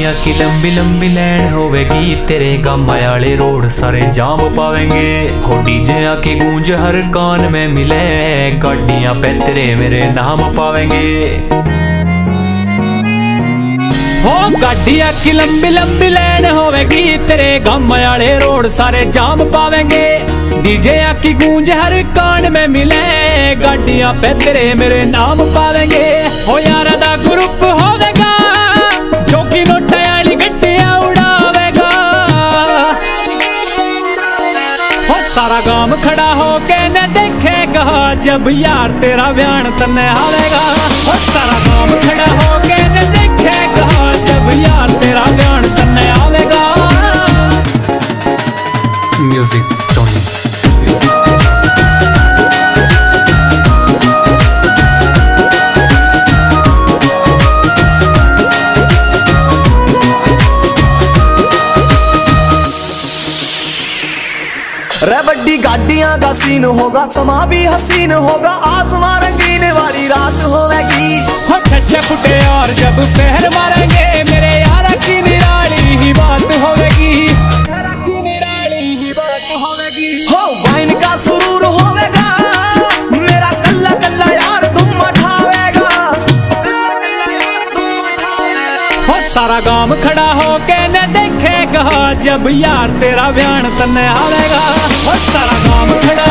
ਦੁਨੀਆ ਕੀ ਲੰਬੀ ਲੰਬੀ ਲੈਣ ਹੋਵੇਗੀ, ਤੇਰੇ ਗਮ ਵਾਲੇ ਰੋਡ ਸਾਰੇ ਜਾਮ ਪਾਵੇਂਗੇ। ਹੋ ਡੀਜੇ ਆ ਕੇ ਗੂੰਜ ਹਰ ਕਾਨ ਮੈਂ ਮਿਲੇ ਗੱਡੀਆਂ ਪੈ ਤੇਰੇ ਮੇਰੇ ਨਾਮ ਪਾਵੇਂਗੇ। ਹੋ ਗੱਡੀਆਂ ਕੀ ਲੰਬੀ ਲੰਬੀ ਲੈਣ ਹੋਵੇਗੀ, ਤੇਰੇ ਗਮ ਵਾਲੇ ਰੋਡ ਸਾਰੇ ਜਾਮ ਪਾਵੇਂਗੇ। ਡੀਜੇ ਆ ਕੀ ਗੂੰਜ ਹਰ ਕਾਨ ਮੈਂ ਮਿਲੇ ਗੱਡੀਆਂ ਪੈ ਤੇਰੇ ਮੇਰੇ ਨਾਮ ਪਾਵੇਂਗੇ। ਹੋ ਯਾਰਾ ਦਾ ਗਰੁੱਪ ਹੋਵੇਗਾ ਹੋ ਕੇ ਨਾ ਦੇਖੇਗਾ ਜਬ ਯਾਰ ਤੇਰਾ ਵਿਆਹਣ ਤਨੇ ਆਵੇਗਾ ਹੋ ਸਾਰਾ ਗਾਮ ਖੜਾ ਹੋ ਕੇ ਨਾ ਦੇਖੇਗਾ ਦਾ ਸੀਨ ਹੋਗਾ, ਸਮਾਂ ਵੀ ਹਸੀਨ ਹੋਗਾ ਆਸਮਾਂ ਰੰਗੀਨ ਵਾਲੀ ਰਾਤ ਹੋਵੇਗੀ। ਹੋ ਛੱਛੇ ਔਰ ਜਬ ਫੇਰ ਮਾਰੇ ਸਾਰਾ ਗਾਮ ਖੜਾ ਹੋ ਕੇ ਨਾ ਦੇਖੇਗਾ ਜਬ ਯਾਰ ਤੇਰਾ ਬਿਆਨ ਤਨ ਆਵੇਗਾ ਸਾਰਾ ਗਾਮ ਖੜਾ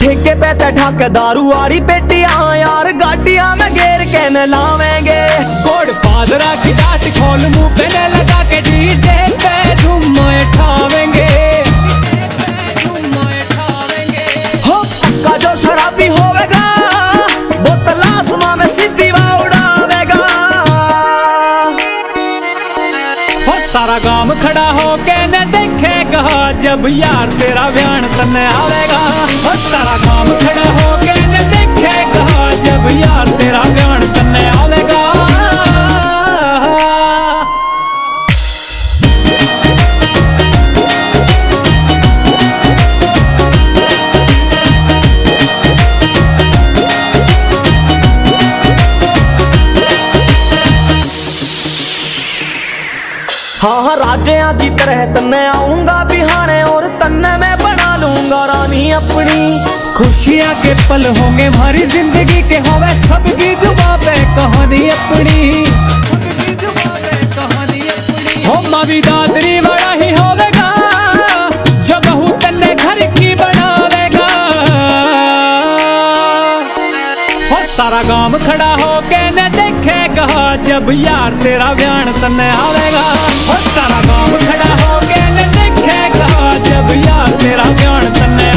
ਠੇਕੇ ਪੈ ਤੇ ਠੱਕ ਦਾਰੂ ਵਾਲੀ ਪੇਟੀਆਂ, ਯਾਰ ਗਾਡੀਆਂ ਮੈਂ ਗੇਰ ਕੇ ਨ ਲਾਵਾਂਗੇ। ਕੋੜ ਪਾਦਰਾ ਕੀ ਸਾਰਾ ਗਾਮ ਖੜਾ ਹੋ ਕੇ ਨਾ ਦੇਖੇਗਾ ਜਬ ਯਾਰ ਤੇਰਾ ਵਿਆਣ ਤਨ ਆਵੇਗਾ। ਓ ਸਾਰਾ ਗਾਮ ਖੜਾ ਹੋ ਕੇ ਨਾ ਦੇਖੇਗਾ ਜਬ ਯਾਰ ਤੇਰਾ ਵਿਆਣ ਤਨ ਆਵੇਗਾ। हाँ हाँ राजिया की तरह तन्ने आऊंगा बिहाने और तन्ने मैं बना लूंगा रानी अपनी खुशियाँ के पल होंगे हमारी जिंदगी के होवे सबकी जुबा पे कहानी अपनी सबकी जुबा पे कहानी अपनी हो माँ ਆਵੇਗਾ, ਜਬ ਯਾਰ ਤੇਰਾ ਬਿਆਨ ਤੰਨੇ ਆਵੇਗਾ। ਹੋ ਸਾਰਾ ਗਾਮ ਖੜਾ ਹੋ ਕੇ ਨੇ ਜਬ ਯਾਰ ਤੇਰਾ ਬਿਆਨ ਤੰਨੇ